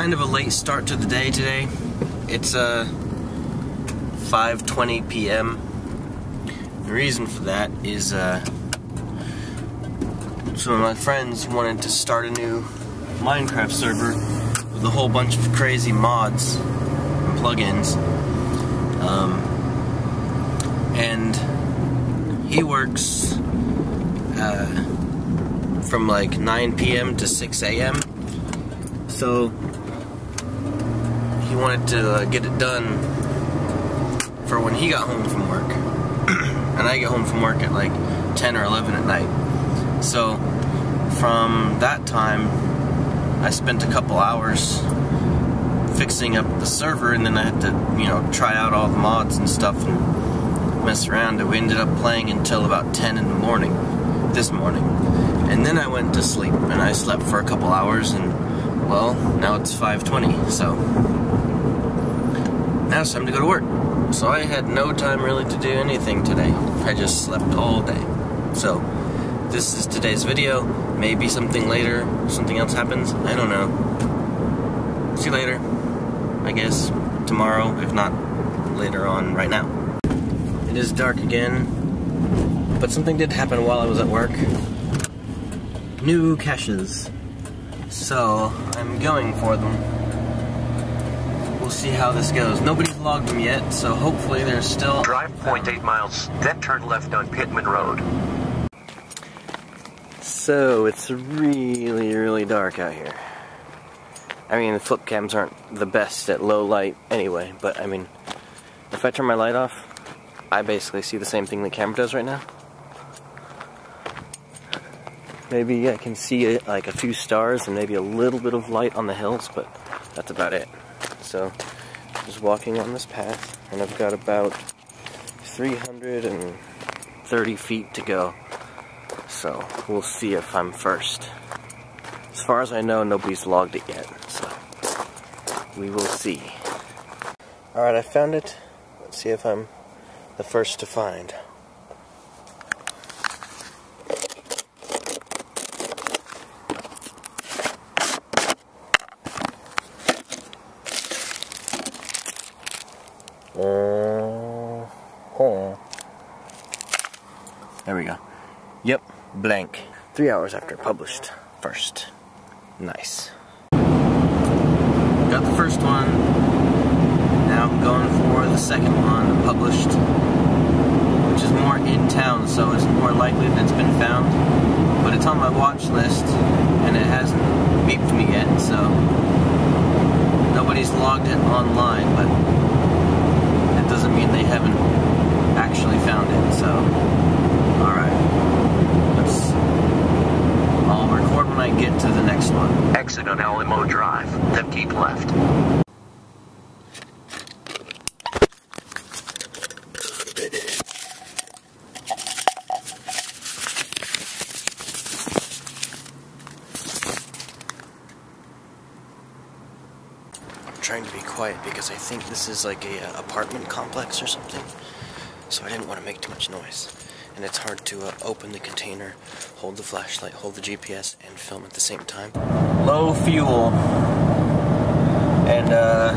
kind of a late start to the day today. It's uh 5:20 p.m. The reason for that is uh some of my friends wanted to start a new Minecraft server with a whole bunch of crazy mods and plugins. Um, and he works uh, from like 9 p.m. to 6 a.m. So he wanted to uh, get it done for when he got home from work. and I get home from work at like 10 or 11 at night. So from that time, I spent a couple hours fixing up the server and then I had to, you know, try out all the mods and stuff and mess around. And we ended up playing until about 10 in the morning, this morning. And then I went to sleep and I slept for a couple hours and, well, now it's 5.20, so now it's time to go to work. So I had no time really to do anything today. I just slept all day. So, this is today's video. Maybe something later, something else happens. I don't know. See you later. I guess tomorrow, if not later on right now. It is dark again, but something did happen while I was at work. New caches. So, I'm going for them. We'll see how this goes. Nobody's logged them yet, so hopefully there's still... Drive 0.8 miles, then turn left on Pittman Road. So, it's really, really dark out here. I mean, the flip cams aren't the best at low light anyway, but I mean, if I turn my light off, I basically see the same thing the camera does right now. Maybe I can see like a few stars and maybe a little bit of light on the hills, but that's about it. So, just walking on this path, and I've got about 330 feet to go. So, we'll see if I'm first. As far as I know, nobody's logged it yet, so we will see. Alright, I found it. Let's see if I'm the first to find. Uh, oh. There we go. Yep, blank. Three hours after published. First. Nice. Got the first one. Now I'm going for the second one, published. Which is more in town, so it's more likely that it's been found. But it's on my watch list, and it hasn't beeped me yet, so nobody's logged it online, but that doesn't mean they haven't actually found it, so alright. Let's I'll record when I get to the next one. Exit on Alamo Drive, then keep left. Trying to be quiet because I think this is like a uh, apartment complex or something. So I didn't want to make too much noise. And it's hard to uh, open the container, hold the flashlight, hold the GPS, and film at the same time. Low fuel. And uh,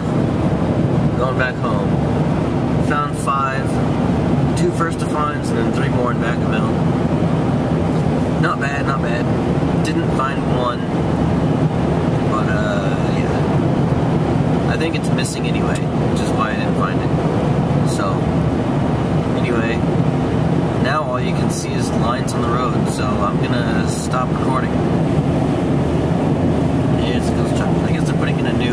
going back home. Found five, two first to finds, and then three more in Vacaville. Not bad, not bad. Didn't find one, see is lines on the road, so I'm gonna stop recording. It's. I guess they're putting in a new